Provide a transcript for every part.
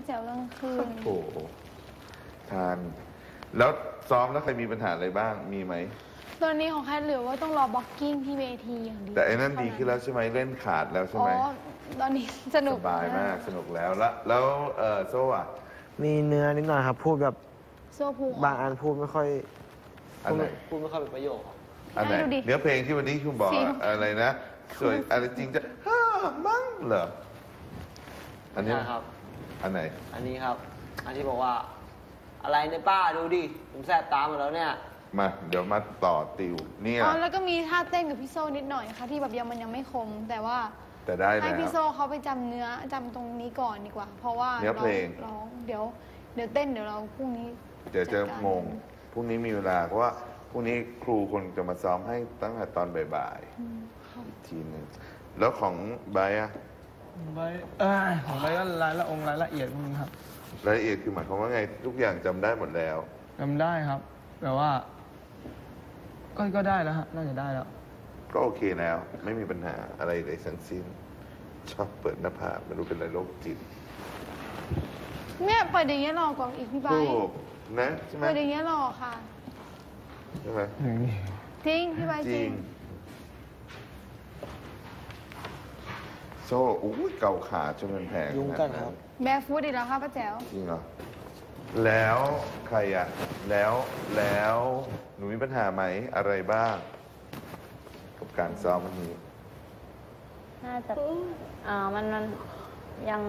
ป้าแจ๋วกลางคืน โอ้โหทาน แล้วซ้อมแล้วใครมีปัญหาอะไรบ้างมีไหม ตอนนี้ของแคทเหลือว่าต้องรอบล็อกกิ้งที่เวทีอย่างเดียวแต่ไอ้นั่นดีขึ้นแล้วใช่ไหมเล่นขาดแล้วใช่อ๋อไหมตอนนี้สนุสกบายมากสนุกแล้วแล้วแล้วเออโซ่อะมีเนื้อนิดหน่อยครับ พูดแบบโซ่พุงบางอันพูดไม่ค่อยอันไหนพูดไม่ค่อยเป็นประโยคอันไหนให้ดูดิ เนื้อเพลงที่วันนี้คุณบอกฟิอะลอะไรนะสวยอะไรจริงจะฮ่ามั้งเหรออันนี้ใช่ครับ อันไหน อันนี้ครับ อันที่บอกว่า อะไรเนี่ยป้าดูดิ ผมแสบตาหมดแล้วเนี่ย มา เดี๋ยวมาต่อติวเนี่ย อ๋อแล้วก็มีท่าเต้นกับพี่โซ่นิดหน่อยค่ะ ที่แบบยังมันยังไม่คม แต่ว่าแต่ได้ให้แล้วพี่โซ่เขาไปจำเนื้อจำตรงนี้ก่อนดีกว่า เพราะว่าเนื้อเพลง ร้องเดี๋ยว เดี๋ยวเต้นเดี๋ยวเราพรุ่งนี้เดี๋ยวจะดการงงพรุ่งนี้มีเวลาเพราะว่าพรุ่งนี้ครูคนจะมาซ้อมให้ตั้งแต่ตอนบ่ายอืมค่ะ ๆอีกทีหนึงแล้วของไบร์ทอะ ใบเอ้ยของใบก็รายละองค์รายละเอียดพวกนี้ครับรายละเอียดคือหมายความว่าไงทุกอย่างจำได้หมดแล้ว จำได้ครับ แต่ว่า ก็ก็ได้แล้วฮะน่าจะได้แล้ว ก็โอเคแล้ว ไม่มีปัญหาอะไรใดทั้งสิ้น ชอบเปิดหน้าผากไม่รู้เป็นอะไรโรคจิตเนี่ยเปิดอย่างเงี้ยรอกว่าอีกพี่ไบถูร์ทกนะใช่ไหมเปิดอย่างเงี้ยรอค่ะใช่ไหม จริงพี่ไบร์ทจจริริง ง โซ่อู้ยเก่าขาจนมันแพงยุงกัดครับ แบร์ฟูดอีกแล้วค่ะป้าแจ๋วจริงเหรอ แล้วใครอะแล้วแล้วหนูมีปัญหาไหมอะไรบ้าง กับการซ้อมวันนี้ น่าจะอ่ามันมันยัง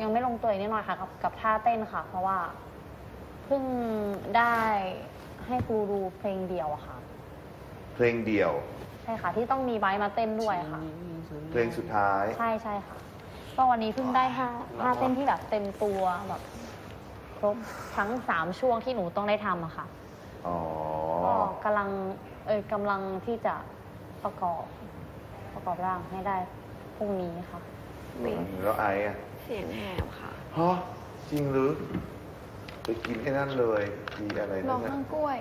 ยังไม่ลงตัวอีกนิดหน่อยค่ะ กับกับท่าเต้นค่ะ เพราะว่าเพิ่งได้ให้ครูดูเพลงเดียวอะค่ะ เพลงเดียว ใช่ค่ะ ที่ต้องมีไบร์ทมาเต้นด้วยค่ะ เพลงสุดท้าย ใช่ใช่ค่ะ ก็วันนี้เพิ่งได้ท่าท่าเต้นที่แบบเต็มตัวแบบครบทั้งสามช่วงที่หนูต้องได้ทำอะค่ะอ๋อ ก็กำลังเอยกำลังที่จะประกอบประกอบร่างให้ได้พรุ่งนี้ค่ะ แล้วไอ้อะเสียงแหบค่ะฮะจริงหรือไปกินไอ้นั่นเลยมีอะไรลนั่องนนะข้างกล้วย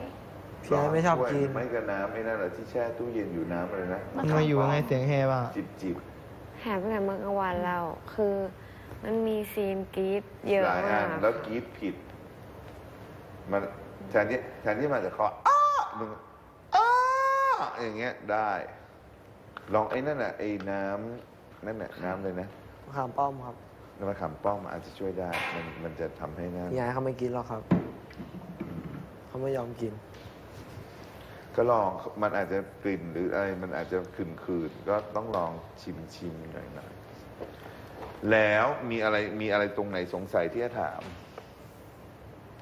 พี่ไอ้ไม่ชอบกิน ไม่กับน้ำไอ้นั่นแหละที่แช่ตู้เย็นอยู่น้ำอะไรนะมันมาอยู่ยังไงเสียงแฮบ้างจิบจิบแหบตั้งแต่เมื่อกลางวันแล้วคือมันมีซีนกรีดเยอะหลายอัมานกแล้วกรีดผิด มันแทนที่แทนที่มันจะเคาะอ้ามึงอ้าอย่างเงี้ยได้ ลองไอ้นั่นน่ะไอ้น้ำนั่นน่ะน้ำเลยนะมะขามป้อมครับน้ำมะขามป้อมอาจจะช่วยได้ มันมันจะทำให้นั่นพี่ไอ้เขาไม่กินหรอกครับ เขาไม่ยอมกิน ก็ลองมันอาจจะกลิ่นหรืออะไรมันอาจจะคืนคืนๆก็ต้องลองชิมชิมหน่อยหน่อยแล้วมีอะไรมีอะไรตรงไหนสงสัยที่จะถาม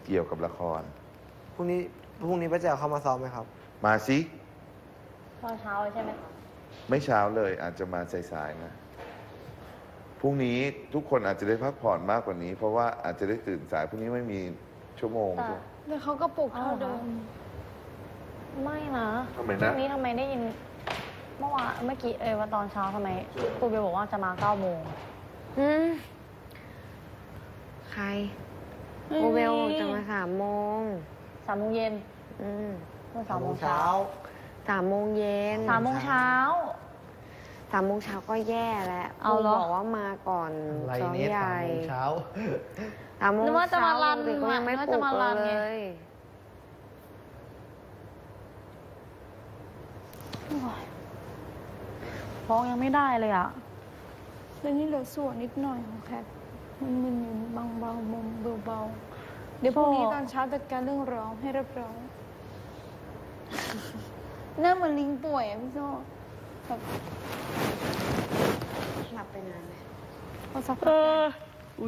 เกี่ยวกับละคร พรุ่งนี้พรุ่งนี้ป้าแจ๋วเข้ามาซ้อมไหมครับ มาสิตอนเช้าเลยใช่ไหมคะไม่เช้าเลยอาจจะมาสายๆนะพรุ่งนี้ทุกคนอาจจะได้พักผ่อนมากกว่านี้ เพราะว่าอาจจะได้ตื่นสายพรุ่งนี้ไม่มีชั่วโมงแต่ใช่ไหมแล้วเขาก็ปลุกเท่าเดิม ไม่นะทำไมช่นะวงนี้ทำไมได้ยิน เมื่อวานเมื่อกี้เออว่าตอนเช้าทำไมครูเบลบอกว่าจะมาเก้าโมงอืมใครโอเวลจะมาสามโมงสามโมงเย็น อืมเมื่อสามโมงเช้าสามโมงเย็นสามโมงเช้าสามโมงเช้าก็แย่แล้วเอาเหรอคบอกว่ามาก่อนซ้อมใหญ่สามโมงนึกว่าจะเช้ามารันเด็กก็ยังไม่นึกว่าปลุจะกมารันเลไงย ร้องยังไม่ได้เลยอะแล้วนี่เหลือส่วนนิดหน่อยของแคทมันมึนอยู่บางเบาๆมุมเบาๆ เดี๋ยวพรุ่งนี้โอ้ตอนเช้าจัดการเรื่องร้องให้เรียบร้อยหน้าเหมือนลิงป่วยอะพี่โซ่แบบหลับไปนานไหมพอสักเอพักอ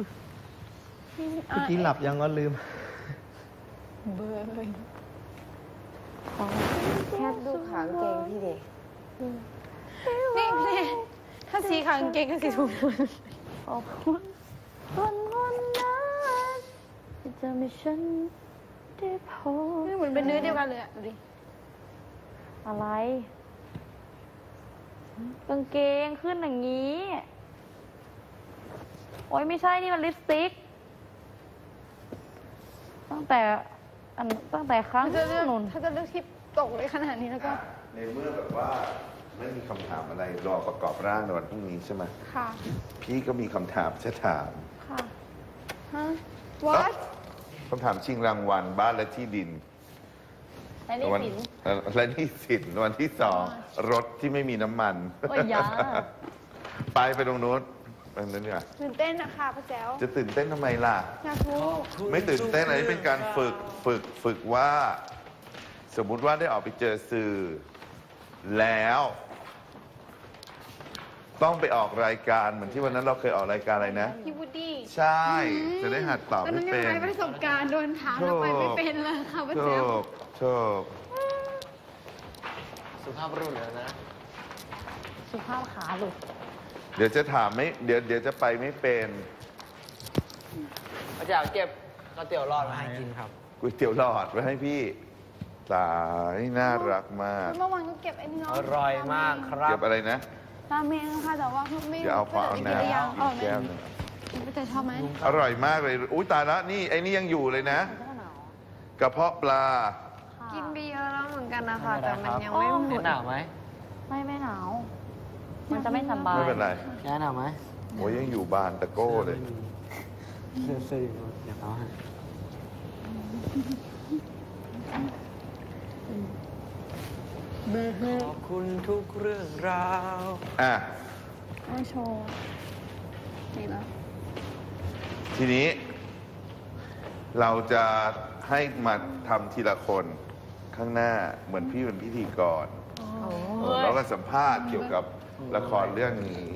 พี่เมื่อกี้หลับยังก็ลืม เบอร์เลย แค่ดูขากางเกงพี่เด็กนี่พี่ถ้าสีขาวกางเกงกับสีถุงมือวันวันนั้นจะไม่ฉันได้พบเหมือนเป็นเนื้อเดียวกันเลยอะดูดิอะไรกางเกงขึ้นอย่างนี้ โอ๊ยไม่ใช่นี่มันลิปสติก ตั้งแต่ อันตั้งแต่ครั้งถ้าจะเลือกนุ่นถ้าจะเลือกที่ตกเลยขนาดนี้แล้วก็ ในเมื่อแบบว่าไม่มีคำถามอะไรรอประกอบร่างในวันพรุ่งนี้ใช่ไหมค่ะ พี่ก็มีคำถามจะถามค่ะ ฮะ what คำถามชิงรางวัลบ้านและที่ดินและนี่วัสินเอ่อและหนี่สินวันที่สองรถที่ไม่มีน้ำมัน โอ้ยยา ไปไปตรงนู้น ไปตรงนู้นดีกว่าตื่นเต้นนะคะป้าแจ๋วจะตื่นเต้นทำไมล่ะ อยากรู้ไม่ตื่นเต้นอันนี้เป็นการฝึกฝึกฝึกว่า สมมุติว่าได้ออกไปเจอสื่อ แล้ว ต้องไปออกรายการเหมือนที่วันนั้นเราเคยออกรายการอะไรนะ พี่วูดดี้ใช่ จะได้หัดตอบตอนไม่นั้นยัเป็งนไร้ประสบการณ์โดนถามแล้วไปไม่เป็นเลยค่ะป้าโชแจ๋วคโชคสุภาพบุรุษแล้วนะ สุภาพขาหลุด เดี๋ยวจะถามไม่เดี๋ยวเดี๋ยวจะไปไม่เป็นพระเจ้าเก็บก๋วยเตี๋ยวรอดมาให้กินครับ ก๋วยเตี๋ยวหลอดไว้ให้พี่ตายน่ารักมาก เมื่อวานก็เก็บไอ้นี่เนาะอร่อยมากครัเก็บบอะไรนะราเมงค่ะแต่ว่าไม่เดี๋ยวเอาขวาเอาไม่ได้ยังน้ำอ๋อแก้วหนึงไม่แต่ชอบไหมอร่อยมากเลย อุ้ยตายละนี่ไอ้นี่ยังอยู่เลยนะมันก็หนาวกระเพาะปลาค่ะกินไปเยอะแล้วเหมือนกันนะคะไม่แต่เป็นไรมันครับยังไม่หมแค่ดหนาวไหมไม่ไม่หนาว มันจะไม่สบาย ไม่เป็นไรแค่หนาวไหมโอ้ยยังอยู่บานตะโก้เลยเสื้อเสื้อเดี๋ยวเอาให้ขอบคุณทุกเรื่องราวอะโอ้โชว์นี่แล้วทีนี้ เราจะให้มาทำทีละคนข้างหน้าเหมือนพี่เป็นพิธีกรแล้วก็สัมภาษณ์เกี่ยวกับ ละครเรื่องนี้